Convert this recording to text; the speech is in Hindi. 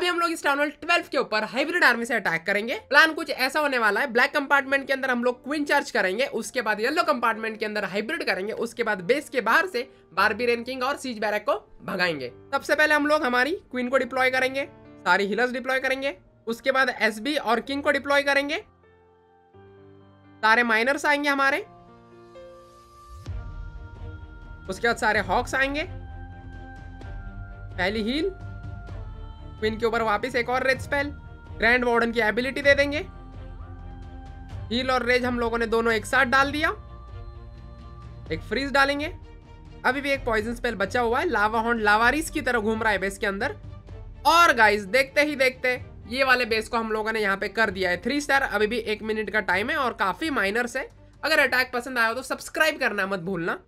अभी हम लोग इस टाउन हॉल ट्वेल्व के ऊपर हाइब्रिड आर्मी से अटैक करेंगे। प्लान कुछ ऐसा होने वाला है। ब्लैक कंपार्टमेंट के अंदर हम लोग क्वीन चार्ज करेंगे, उसके बाद येलो कंपार्टमेंट के अंदर हाइब्रिड करेंगे, उसके बाद बेस के बाहर से बारबी किंग और सीज बैरक को भगाएँगे। सबसे पहले हम लोग हमारी क्वीन को डिप्लॉय करेंगे, सारी हिलर्स डिप्लॉय करेंगे, उसके बाद एस और किंग को डिप्लॉय करेंगे। सारे माइनर्स आएँगे हमारे। उसके बाद सारे हॉक्स आएँगे। पहली हील क्वीन के ऊपर वापस एक और रेज स्पेल ग्रैंड वार्डन की एबिलिटी दे देंगे. हील और रेज हम लोगों ने दोनों एक साथ डाल दिया. एक फ्रीज डालेंगे. अभी भी एक पॉइजन स्पेल बचा हुआ है. लावा हॉन्ड लावारिस की तरह घूम रहा है बेस के अंदर. और गाइस देखते ही देखते ये वाले बेस को हम लोगों ने यहाँ पे कर दिया है. थ्री स्टार अभी भी एक मिनट का टाइम है और काफ़ी माइनर है. अगर अटैक पसंद आया हो तो सब्सक्राइब करना मत भूलना.